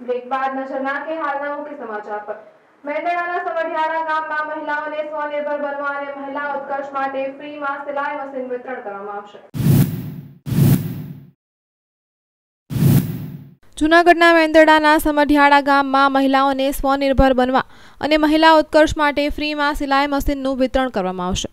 Break બાદ નજર નાખે હાલના મુખ્ય સમાચાર પર મેંદરડાના સમઢિયાળા ગામમાં મહિલાઓને સ્વનિર્ભર બનવા અને મહિલા ઉત્કર્ષ માટે ફ્રીમાં સિલાઈ મશીન વિતરણ કરવામાં આવશે જૂનાગઢના મેંદરડાના સમઢિયાળા ગામમાં મહિલાઓને સ્વનિર્ભર બનવા અને મહિલા ઉત્કર્ષ માટે ફ્રીમાં સિલાઈ મશીનનું વિતરણ કરવામાં આવશે.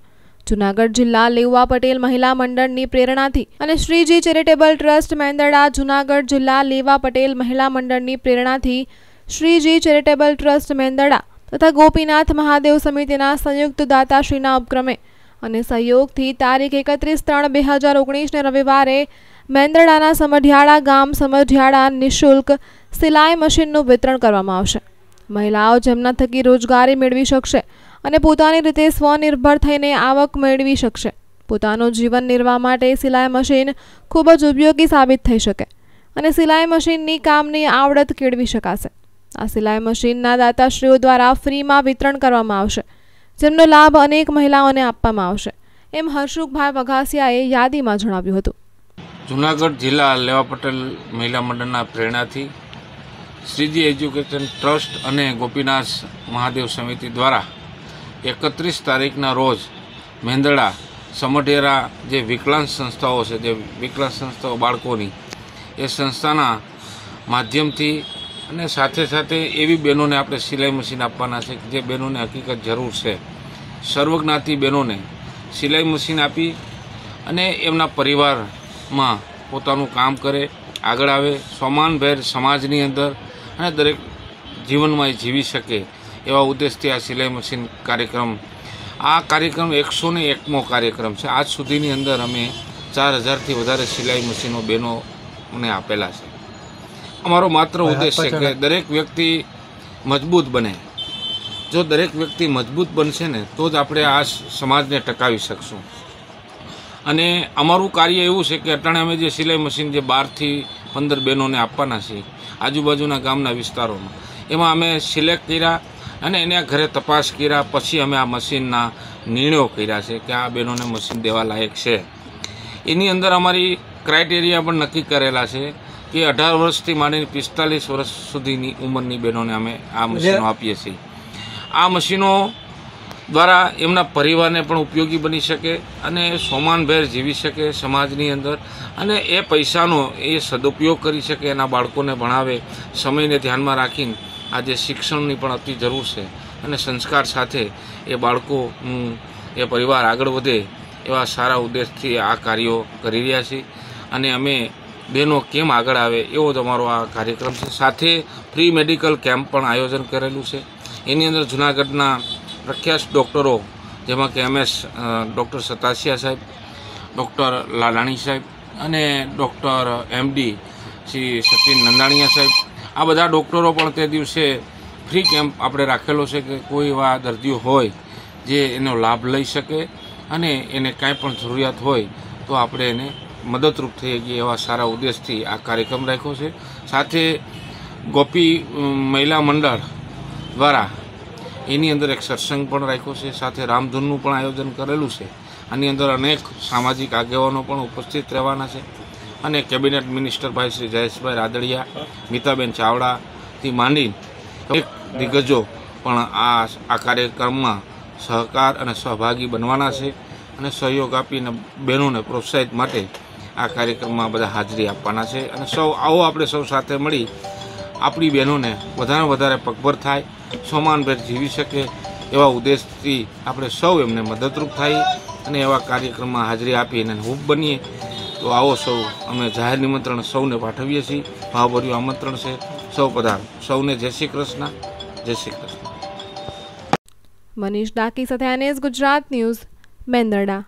જૂનાગઢ જિલ્લા લેઉવા પટેલ મહિલા મંડળની પ્રેરણાથી અને શ્રીજી ચેરિટેબલ ટ્રસ્ટ મેંદરડા જૂનાગઢ જિલ્લા લેવા પટેલ મહિલા મંડળની પ્રેરણાથી શ્રીજી ચેરિટેબલ ટ્રસ્ટ મેંદરડા તથા ગોપીનાથ મહાદેવ સમિતિના સંયુક્ત દાતાશ્રીના ઉપક્રમે અને સહયોગથી તારીખ એકત્રીસ ત્રણ બે હજાર ઓગણીસને રવિવારે મેંદરડાના સમઢિયાળા ગામ સમઢિયાળા નિઃશુલ્ક સિલાઈ મશીનનું વિતરણ કરવામાં આવશે. મહિલાઓ જેમના થકી રોજગારી મેળવી શકશે અને પોતાની રીતે સ્વનિર્ભર થઈને આવક મેળવી શકશે. પોતાનું જીવન નિર્વાહ માટે સિલાઈ મશીન ખૂબ જ ઉપયોગી સાબિત થઈ શકે અને સિલાઈ મશીનની કામની આવડત કેળવી શકાશે. આ સિલાઈ મશીનના દાતાશ્રીઓ દ્વારા ફ્રીમાં વિતરણ કરવામાં આવશે, જેમનો લાભ અનેક મહિલાઓને આપવામાં આવશે, એમ હર્ષુખભાઈ વઘાસિયાએ યાદીમાં જણાવ્યું હતું. જુનાગઢ જિલ્લા લેવા પટેલ મહિલા મંડળના પ્રેરણાથી શ્રીજી એજ્યુકેશન ટ્રસ્ટ અને ગોપીનાથ મહાદેવ સમિતિ દ્વારા એકત્રીસ તારીખના રોજ મેંદડા, સમઢેરા જે વિકલાંગ સંસ્થાઓ છે, જે વિકલાંગ સંસ્થાઓ બાળકોની, એ સંસ્થાના માધ્યમથી અને સાથે સાથે એવી બહેનોને આપણે સિલાઈ મશીન આપવાના છે કે જે બહેનોને હકીકત જરૂર છે. સર્વજ્ઞાતિ બહેનોને સિલાઈ મશીન આપી અને એમના પરિવારમાં પોતાનું કામ કરે, આગળ આવે. સમાનભેર સમાજની અંદર અને દરેક જીવનમાં એ જીવી શકે એવા ઉદ્દેશથી આ સિલાઈ મશીન કાર્યક્રમ. આ કાર્યક્રમ એકસો ને એકમો કાર્યક્રમ છે. આજ સુધીની અંદર અમે ચાર હજારથી વધારે સિલાઈ મશીનો બહેનોને આપેલા છે. અમારો માત્ર ઉદ્દેશ છે કે દરેક વ્યક્તિ મજબૂત બને. જો દરેક વ્યક્તિ મજબૂત બનશે ને તો જ આપણે આ સમાજને ટકાવી શકશું. અને અમારું કાર્ય એવું છે કે અટાણે અમે જે સિલાઈ મશીન જે બારથી પંદર બહેનોને આપવાના છીએ આજુબાજુના ગામના વિસ્તારોમાં એમાં અમે સિલેક્ટ કર્યા અને એના ઘરે તપાસ કર્યા પછી અમે આ મશીનના નિર્ણયો કર્યા છે કે આ બહેનોને મશીન દેવા લાયક છે. એની અંદર અમારી ક્રાઇટેરિયા પણ નક્કી કરેલા છે કે અઢાર વર્ષથી માંડીને પિસ્તાલીસ વર્ષ સુધીની ઉંમરની બહેનોને અમે આ મશીનો આપીએ છીએ. આ મશીનો દ્વારા એમના પરિવારને પણ ઉપયોગી બની શકે અને સોમાનભેર જીવી શકે સમાજની અંદર. અને એ પૈસાનો એ સદુપયોગ કરી શકે એના બાળકોને ભણાવે. સમયને ધ્યાનમાં રાખીને આજે શિક્ષણની પણ અતિ જરૂર છે અને સંસ્કાર સાથે એ બાળકોનું એ પરિવાર આગળ વધે એવા સારા ઉદ્દેશથી આ કાર્યો કરી રહ્યા છીએ અને અમે બહેનો કેમ આગળ આવે એવો જ અમારો આ કાર્યક્રમ છે. સાથે ફ્રી મેડિકલ કેમ્પ પણ આયોજન કરેલું છે. એની અંદર જૂનાગઢના પ્રખ્યાત ડૉક્ટરો, જેમાં કે એમએસ ડૉક્ટર સતાસિયા સાહેબ, ડૉક્ટર લાલાણી સાહેબ અને ડૉક્ટર એમડી શ્રી સચિન નંદાણીયા સાહેબ. આ બધા ડૉક્ટરો પણ તે દિવસે ફ્રી કેમ્પ આપણે રાખેલો છે કે કોઈ એવા દર્દીઓ હોય જે એનો લાભ લઈ શકે અને એને કાંઈ પણ જરૂરિયાત હોય તો આપણે એને મદદરૂપ થઈ ગઈ એવા સારા ઉદ્દેશથી આ કાર્યક્રમ રાખ્યો છે. સાથે ગોપી મહિલા મંડળ દ્વારા એની અંદર એક સત્સંગ પણ રાખ્યો છે, સાથે રામધૂનનું પણ આયોજન કરેલું છે. આની અંદર અનેક સામાજિક આગેવાનો પણ ઉપસ્થિત રહેવાના છે અને કેબિનેટ મિનિસ્ટર ભાઈ શ્રી જયેશભાઈ રાદડિયા, મિતાબેન ચાવડાથી માંડી એક દિગ્ગજો પણ આ આ કાર્યક્રમમાં સહકાર અને સહભાગી બનવાના છે અને સહયોગ આપીને બહેનોને પ્રોત્સાહિત માટે આ કાર્યક્રમમાં બધા હાજરી આપવાના છે. અને સૌ, આવો આપણે સૌ સાથે મળી આપણી બહેનોને વધારે વધારે પગભર થાય સમાનભેર જીવી શકે એવા ઉદ્દેશથી આપણે સૌ એમને મદદરૂપ થાય અને એવા કાર્યક્રમમાં હાજરી આપીને હૂબ બનીએ. તો આવો સૌ અમે જાહેર નિમંત્રણ સૌને પાઠવીએ છીએ. ભાવભર્યું આમંત્રણ છે. સૌ પધાર. સૌને જય શ્રી કૃષ્ણ. જય શ્રી કૃષ્ણ. મનીષ ડાકી સાથે એનએસ ગુજરાત ન્યૂઝ, મેંદરડા.